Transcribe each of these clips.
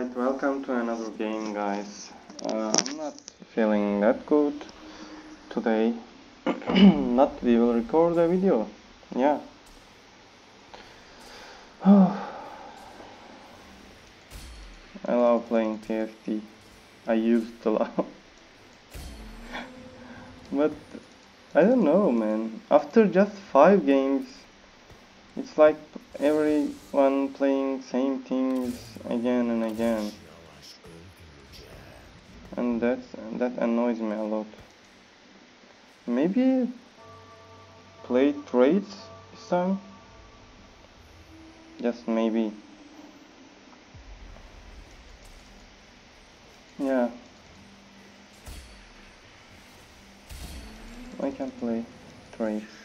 Alright, welcome to another game, guys. Uh, I'm not feeling that good today. not we will record a video. Yeah. I love playing TFT. I used to love. but I don't know, man. After just five games, it's like everyone playing same things again and again. And that's, that annoys me a lot. Maybe play trades this time? Just maybe. Yeah. I can play trades.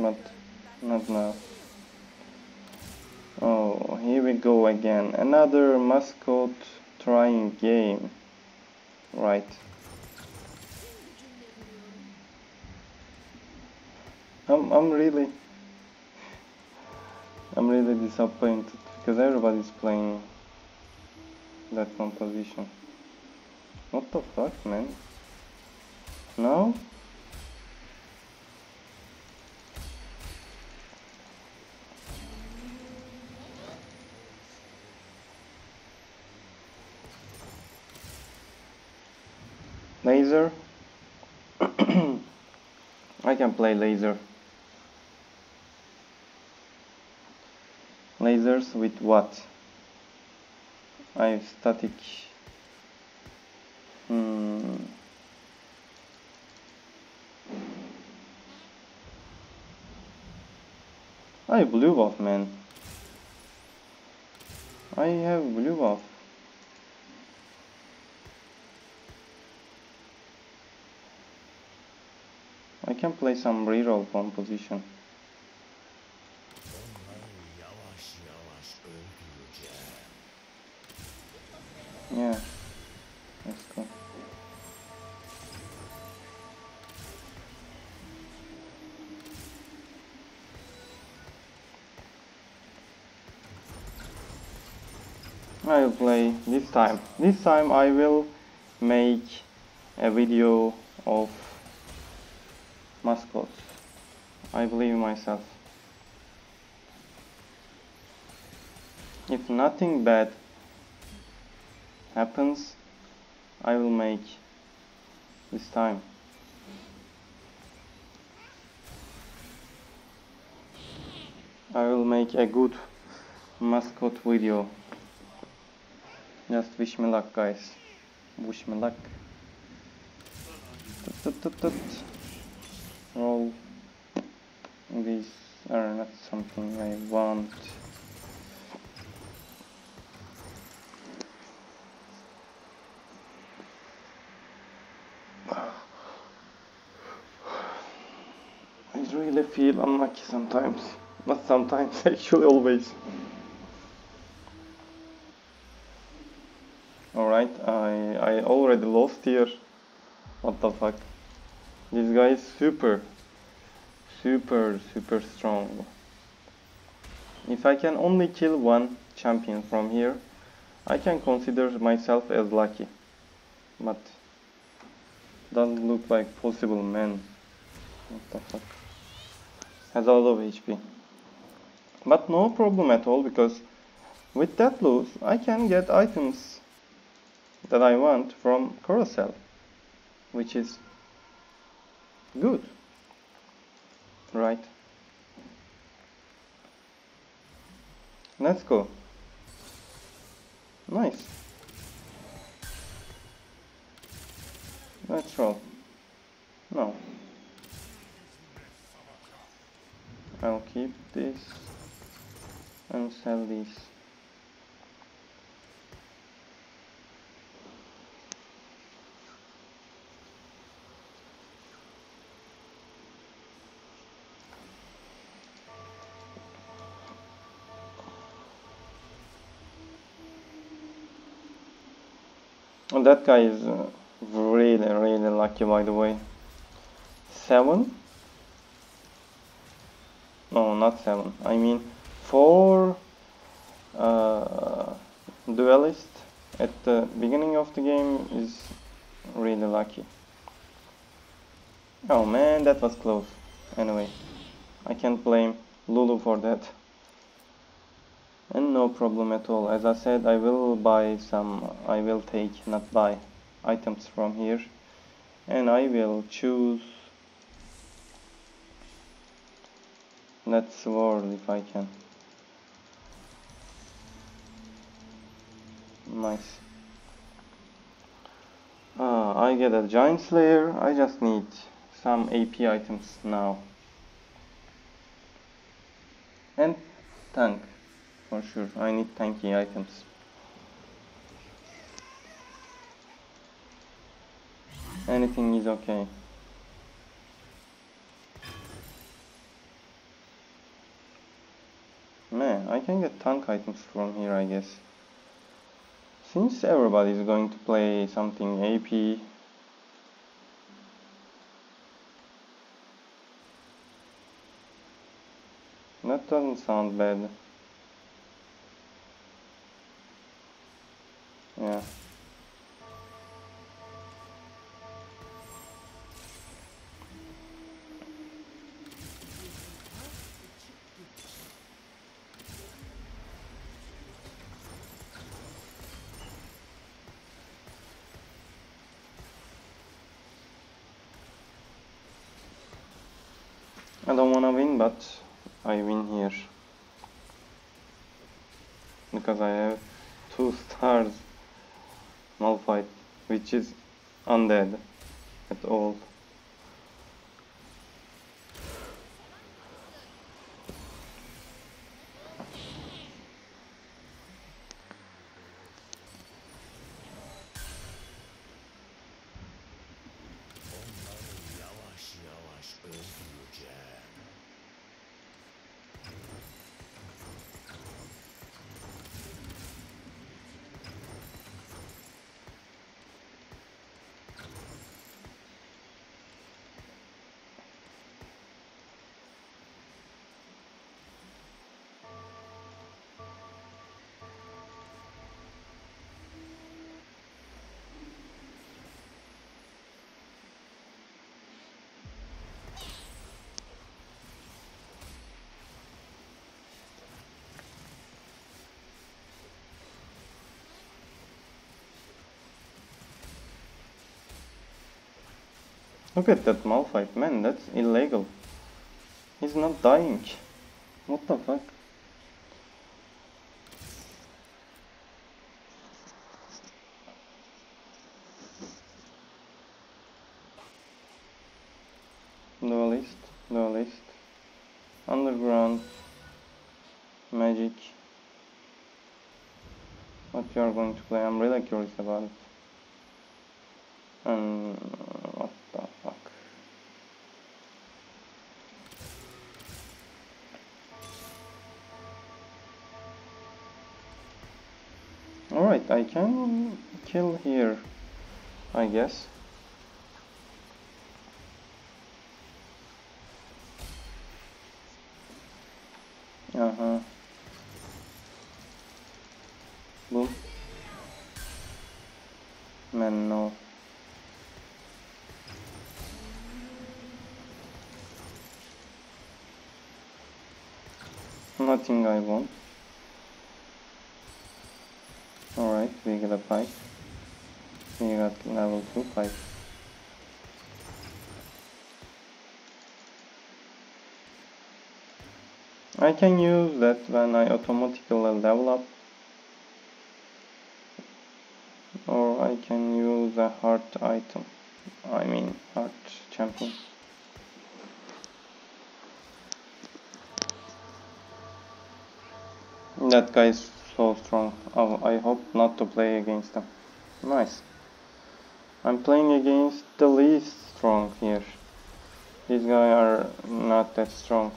But not now. Oh, here we go again. Another mascot trying game. Right. I'm I'm really I'm really disappointed because everybody's playing that composition. What the fuck man? No? Laser. I can play laser. Lasers with what? I have static. Hmm. I blue buff man. I have blue buff. I can play some reroll composition. Yeah, let's go. I will play this time. This time I will make a video of mascots. I believe in myself. If nothing bad happens, I will make this time. I will make a good mascot video. Just wish me luck guys. Wish me luck. Tut, tut, tut, roll these are not something I want. I really feel unlucky sometimes not sometimes actually always. Alright I, I already lost here. What the fuck this guy is super, super, super strong. If I can only kill one champion from here, I can consider myself as lucky. But doesn't look like possible, man. What the fuck? Has a lot of HP. But no problem at all because with that loot I can get items that I want from Carousel, which is Good. Right. Let's go. Nice. Let's roll. No. I'll keep this and sell these. Well, that guy is uh, really, really lucky, by the way. Seven? No, not seven. I mean four uh, duelists at the beginning of the game is really lucky. Oh man, that was close. Anyway, I can't blame Lulu for that. And no problem at all. As I said, I will buy some, I will take, not buy, items from here. And I will choose that sword if I can. Nice. Uh, I get a giant slayer. I just need some AP items now. And tank. For sure. I need tanky items. Anything is okay. Man, I can get tank items from here, I guess. Since everybody is going to play something AP, that doesn't sound bad. Yeah. I don't wanna win, but I win here. Because I have two stars Malphite, which is undead at all. Look at that Malphite, man, that's illegal. He's not dying. What the fuck? Duelist, duelist, underground, magic. What you are going to play? I'm really curious about it. And Alright, I can kill here, I guess. Uh-huh. Boom. Man, no. Nothing I want. 5. You got level 2, 5. I can use that when I automatically level up. Or I can use a heart item. I mean heart champion. That guy's so strong. Oh, I hope not to play against them. Nice. I'm playing against the least strong here. These guys are not that strong.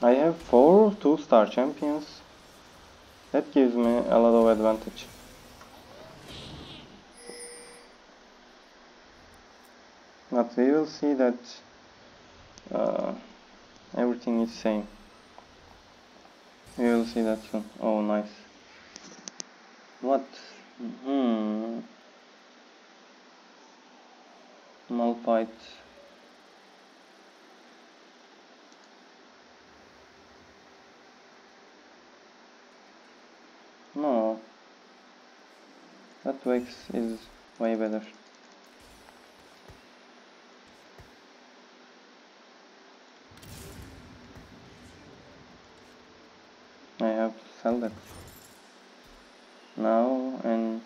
I have four two-star champions. That gives me a lot of advantage. But we will see that uh, everything is same. We will see that soon. Oh, nice. What? Hmm. Malphite. No. That Vex is way better. I that now and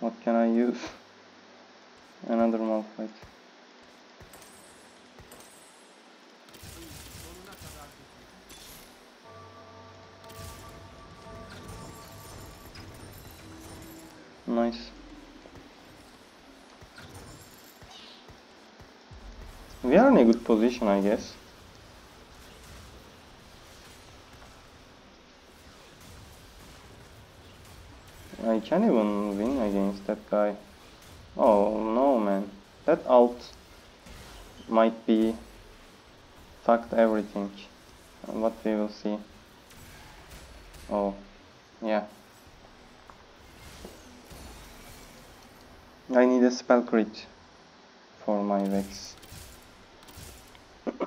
what can I use? Another Malphite. Nice. We are in a good position, I guess. I can't even win against that guy. Oh no, man. That alt might be fucked everything. What we will see. Oh, yeah. I need a spell crit for my Vex.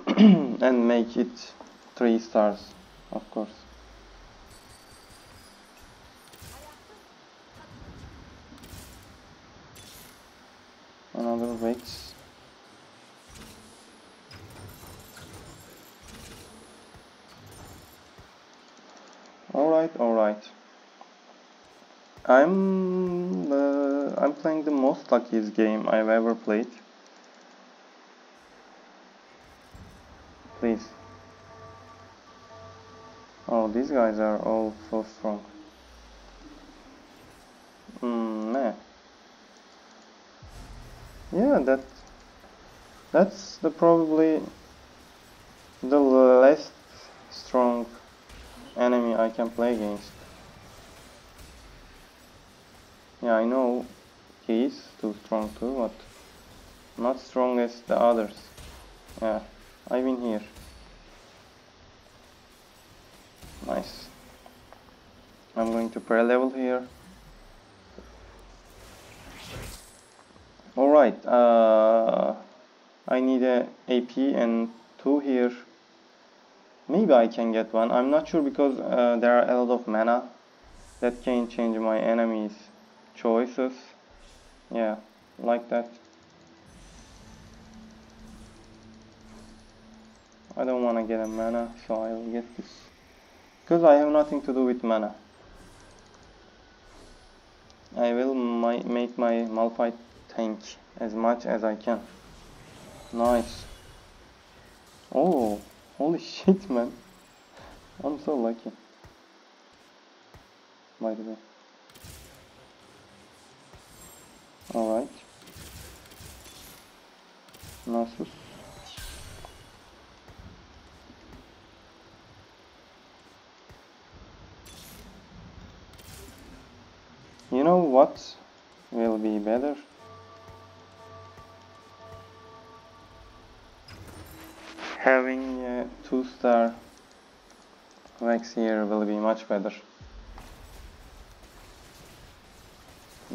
and make it 3 stars, of course. Another Vex. Alright, alright. I'm the I'm playing the most luckiest game I've ever played. Please. Oh, these guys are all so strong. Hmm, nah. Yeah, that that's the probably the less strong enemy I can play against. Yeah, I know he is too strong too, but not strong as the others. Yeah, I win here. Nice. I'm going to pre-level here. Alright, uh, I need a AP and two here. Maybe I can get one. I'm not sure because uh, there are a lot of mana that can change my enemies choices yeah like that I don't want to get a mana so I will get this because I have nothing to do with mana I will my, make my Malphite tank as much as I can nice oh holy shit man I'm so lucky by the way Alright. Nasus. You know what will be better? Having a two star Vex here will be much better.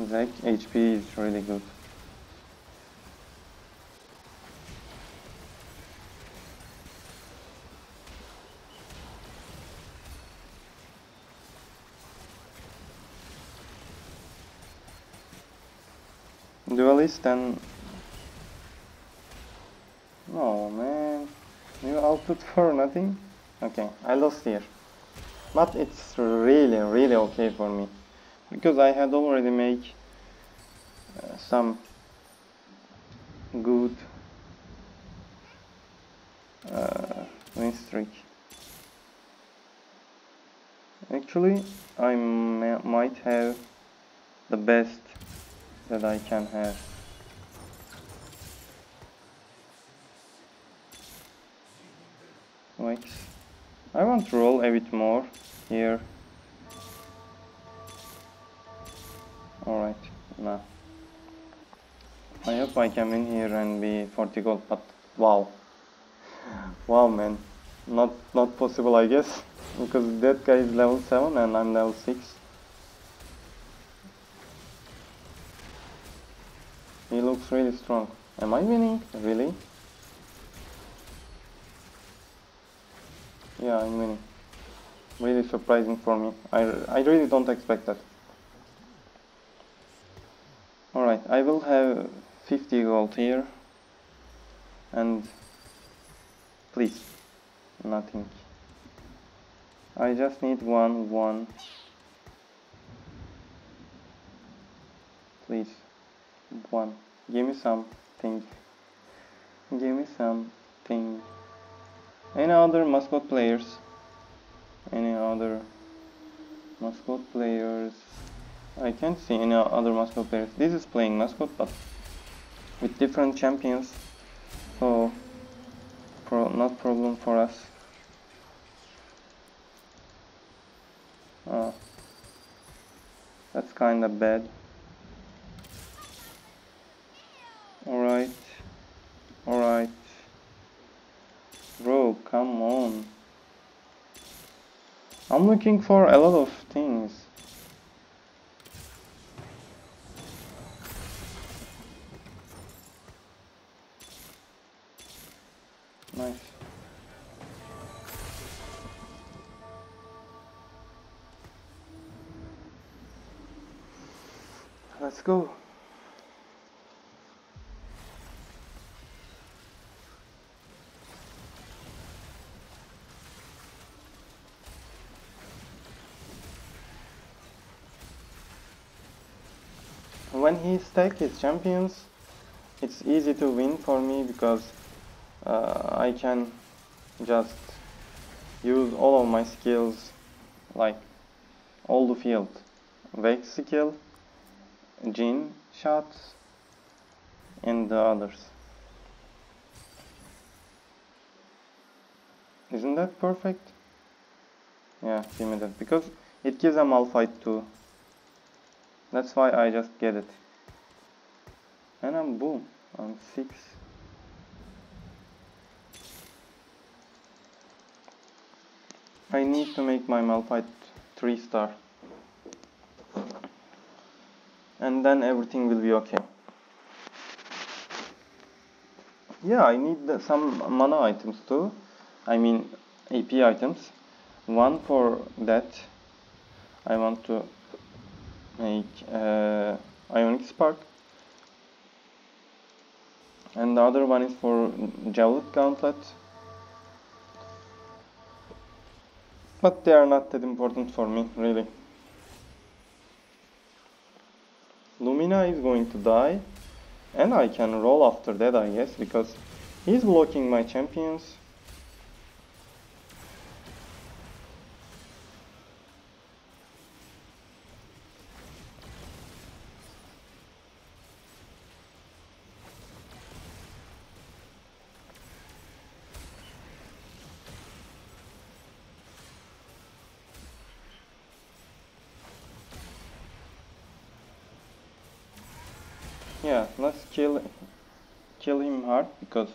Zek HP is really good. Duelist and Oh man, you output for nothing? Okay, I lost here. But it's really, really okay for me because I had already made uh, some good uh, win streak. Actually, I might have the best that I can have. Wait, I want to roll a bit more here. Alright, now. I hope I come in here and be 40 gold, but wow. Wow man. Not not possible I guess. Because that guy is level 7 and I'm level 6. He looks really strong. Am I winning? Really? Yeah, I'm winning. Really surprising for me. I, I really don't expect that. Alright, I will have 50 gold here. And please, nothing. I just need one, one. Please, one. Give me something. Give me something. Any other mascot players? Any other mascot players? I can't see any other mascot players. This is playing mascot, but with different champions. So, pro not problem for us. Oh, that's kind of bad. Alright. Bro, come on. I'm looking for a lot of things. When he stack his champions, it's easy to win for me because uh, I can just use all of my skills like all the field. Vex skill, Jhin shots, and the others. Isn't that perfect? Yeah, give me that because it gives a Malphite too. That's why I just get it. And I'm boom. I'm six. I need to make my Malphite 3 star. And then everything will be okay. Yeah, I need the- some mana items too. I mean AP items. One for that. I want to make uh, Ionic Spark. And the other one is for Jeweled Gauntlet. But they are not that important for me, really. Lumina is going to die. And I can roll after that, I guess, because he's blocking my champions. Yeah, let's kill kill him hard because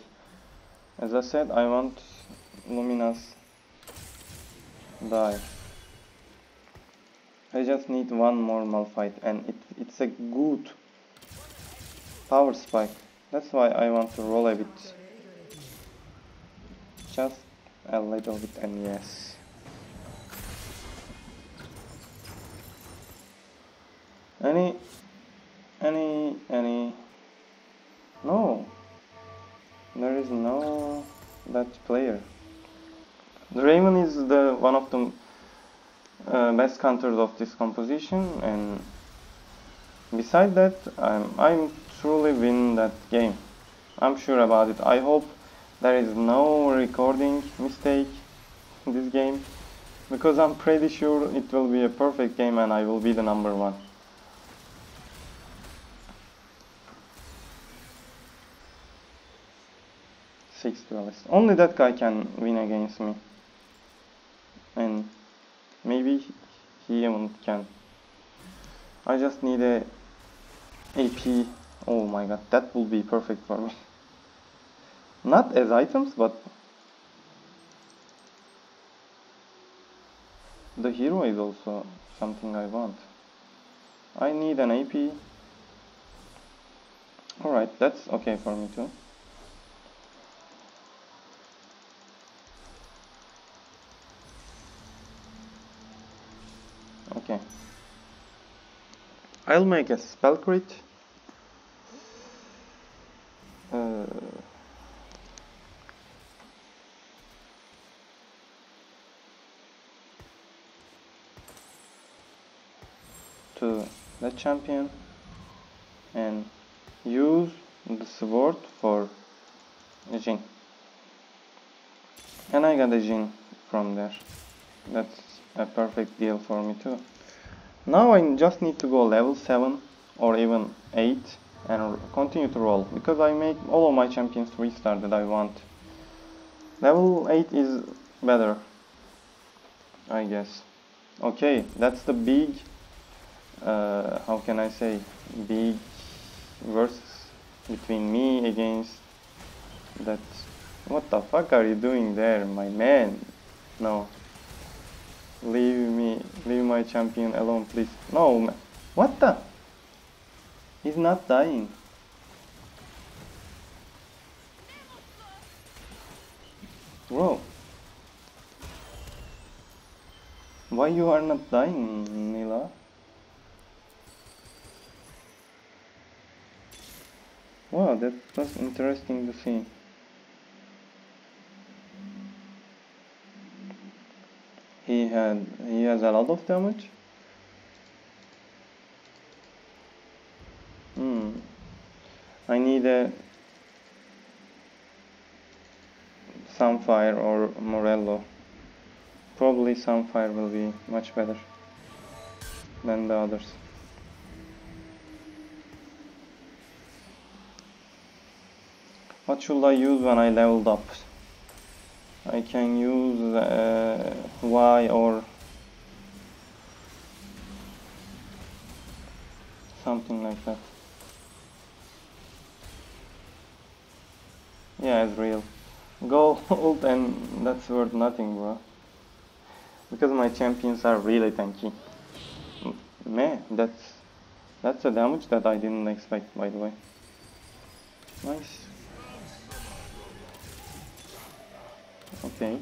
as I said I want Lumina's die. I just need one more Malphite and it, it's a good power spike. That's why I want to roll a bit. Just a little bit and yes. Any player. Raven is the one of the uh, best counters of this composition and beside that I'm, I'm truly win that game. I'm sure about it. I hope there is no recording mistake in this game because I'm pretty sure it will be a perfect game and I will be the number one duelists. Only that guy can win against me. And maybe he even can. I just need a AP Oh my god, that will be perfect for me. Not as items, but the hero is also something I want. I need an AP. Alright, that's okay for me too. Okay. I'll make a spell crit. Uh, to the champion and use the sword for Jhin. And I got a Jhin from there. That's a perfect deal for me too. Now I just need to go level 7 or even 8 and continue to roll because I make all of my champions 3 star that I want. Level 8 is better, I guess. Okay, that's the big, uh, how can I say, big versus between me against that. What the fuck are you doing there, my man? No. Leave me, leave my champion alone, please. No, what the? He's not dying. Bro. Why you are not dying, Nilah? Wow, that was interesting to see. He had he has a lot of damage. Hmm. I need a Sunfire or Morello. Probably Sunfire will be much better than the others. What should I use when I leveled up? I can use uh, Y or something like that. Yeah, it's real. Gold and that's worth nothing, bro. Because my champions are really tanky. Man, that's that's a damage that I didn't expect, by the way. Nice. Okay.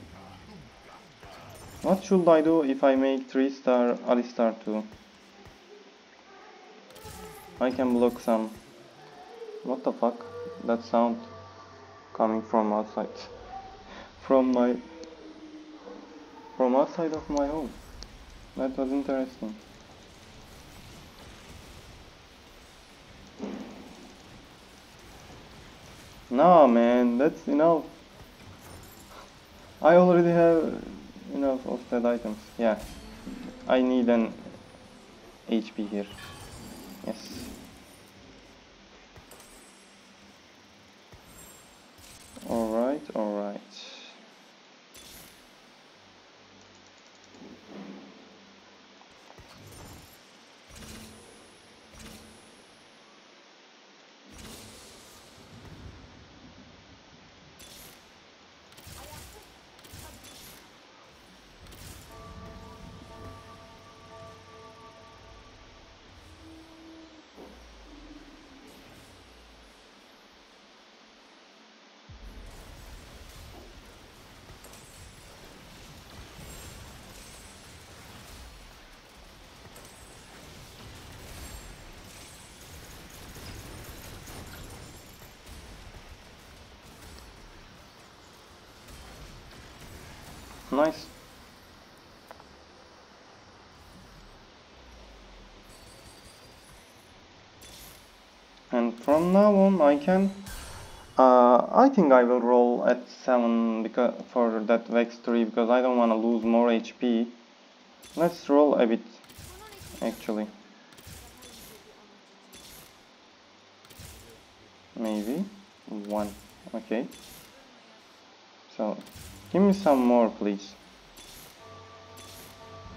What should I do if I make 3 star Alistar 2? I can block some... What the fuck? That sound coming from outside. from my... From outside of my home. That was interesting. No man, that's enough. I already have enough of that items. Yeah. I need an HP here. Yes. Alright, alright. Nice. And from now on I can uh, I think I will roll at 7 because for that Vex 3 because I don't want to lose more HP. Let's roll a bit actually. Maybe 1. Okay. So give me some more please.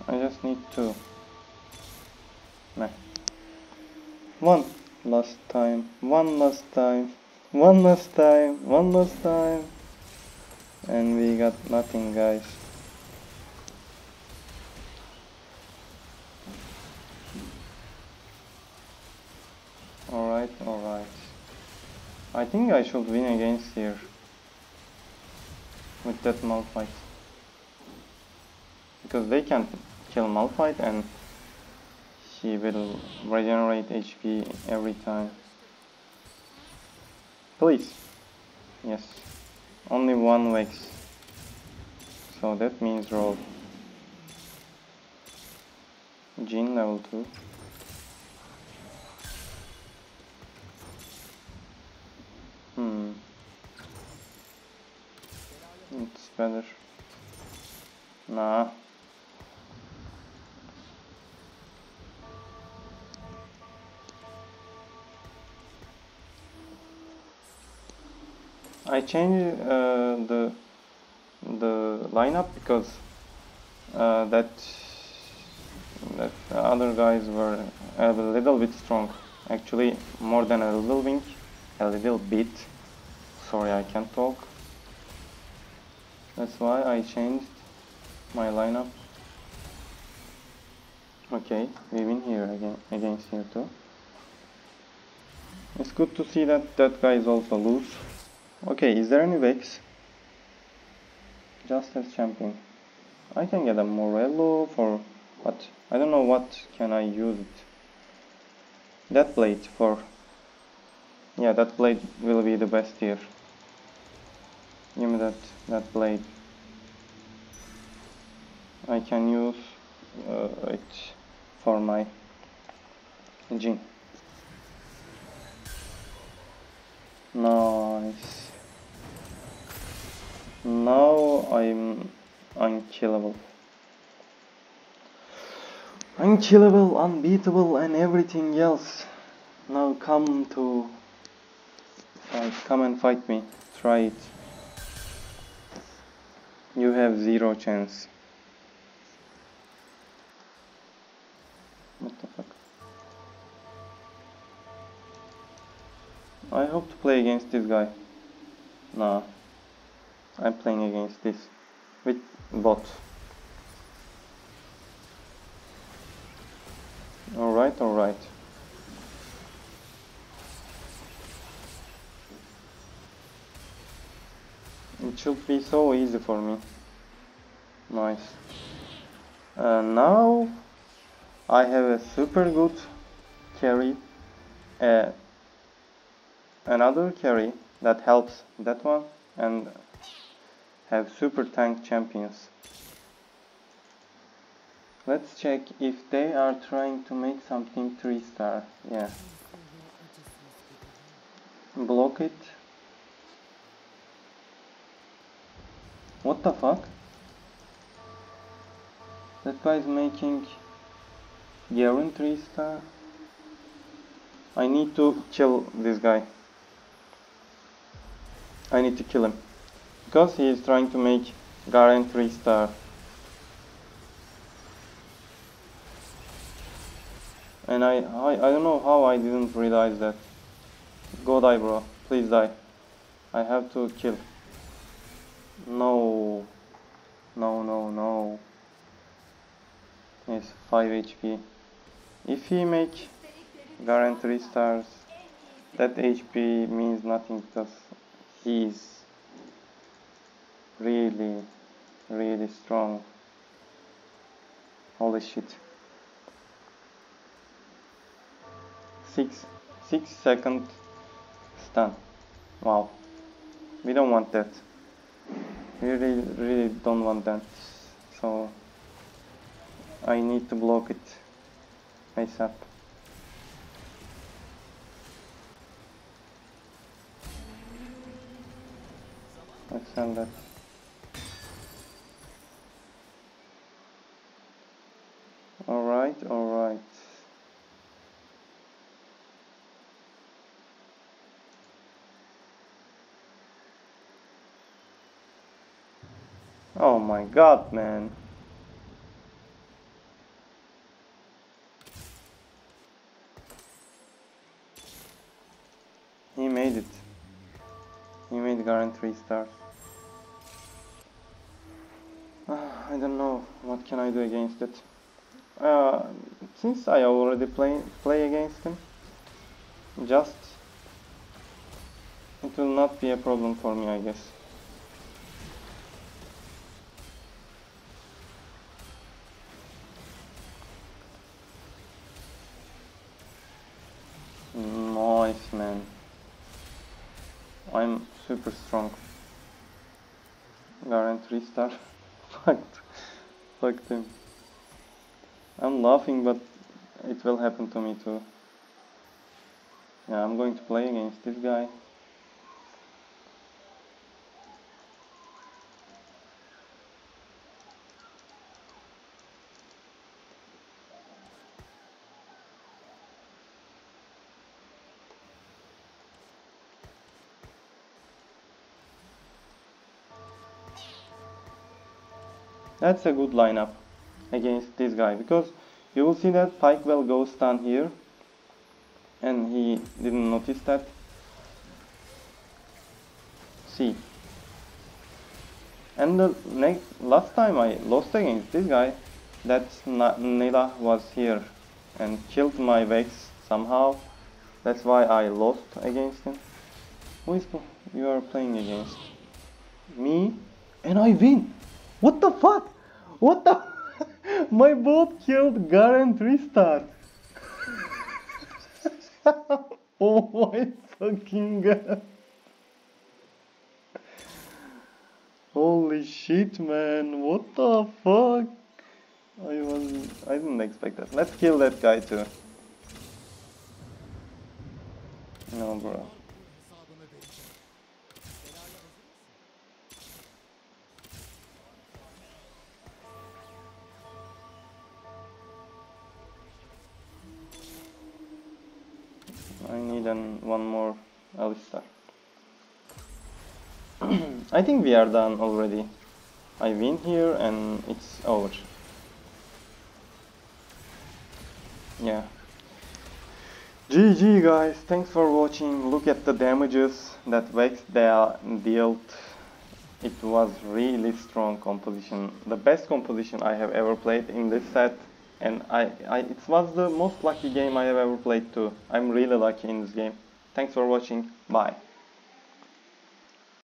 I just need two. Nah. One. last time, one last time, one last time, one last time. And we got nothing, guys. Alright, alright. I think I should win against here. With that Malphite. Because they can kill Malphite and he will regenerate HP every time. Please. Yes. Only one Vex. So that means roll. Jhin level 2. Better. Nah. I changed uh, the the lineup because uh, that that other guys were a little bit strong. Actually, more than a little bit, a little bit. Sorry, I can't talk. That's why I changed my lineup. Okay, we win here again against you too. It's good to see that that guy is also loose. Okay, is there any Vex? Just as champion. I can get a Morello for what? I don't know what can I use it. That blade for yeah that blade will be the best here. Give me that that blade. I can use uh, it for my Jhin. Nice. Now I'm unkillable. Unkillable, unbeatable, and everything else. Now come to fight. Come and fight me. Try it. You have zero chance. What the fuck? I hope to play against this guy. Nah. I'm playing against this with bot. Alright, alright. It should be so easy for me. Nice. Uh, now I have a super good carry. Uh, another carry that helps that one and have super tank champions. Let's check if they are trying to make something 3 star. Yeah. Block it. What the fuck? That guy is making Garen 3 star. I need to kill this guy. I need to kill him. Because he is trying to make Garen 3 star. And I, I, I don't know how I didn't realize that. Go die bro, please die. I have to kill. No. No, no, no. Yes, 5 HP. If he make Garen 3 stars, that HP means nothing because he is really, really strong. Holy shit. Six, six second stun. Wow. We don't want that. We really, really don't want that. So I need to block it ASAP. Let's send that. Alright, alright. Oh my god, man. He made it. He made Garen 3 stars. Ah, I don't know what can I do against it. Uh, since I already play play against him, just it will not be a problem for me, I guess. Star. Fucked. Fucked him. I'm laughing but it will happen to me too. Yeah, I'm going to play against this guy. That's a good lineup against this guy because you will see that Pike will go stun here and he didn't notice that. See. And the next last time I lost against this guy, that Nilah was here and killed my Vex somehow. That's why I lost against him. Who is you are playing against? Me? And I win! What the fuck? What the? My bot killed Garen 3 star. oh my fucking god. Holy shit man, what the fuck? I was I didn't expect that. Let's kill that guy too. No bro. An, one more Alistar. I think we are done already. I win here and it's over. Yeah. GG guys, thanks for watching. Look at the damages that Vex dealt. It was really strong composition. The best composition I have ever played in this set and I, I it was the most lucky game I have ever played too. I'm really lucky in this game. Thanks for watching. Bye.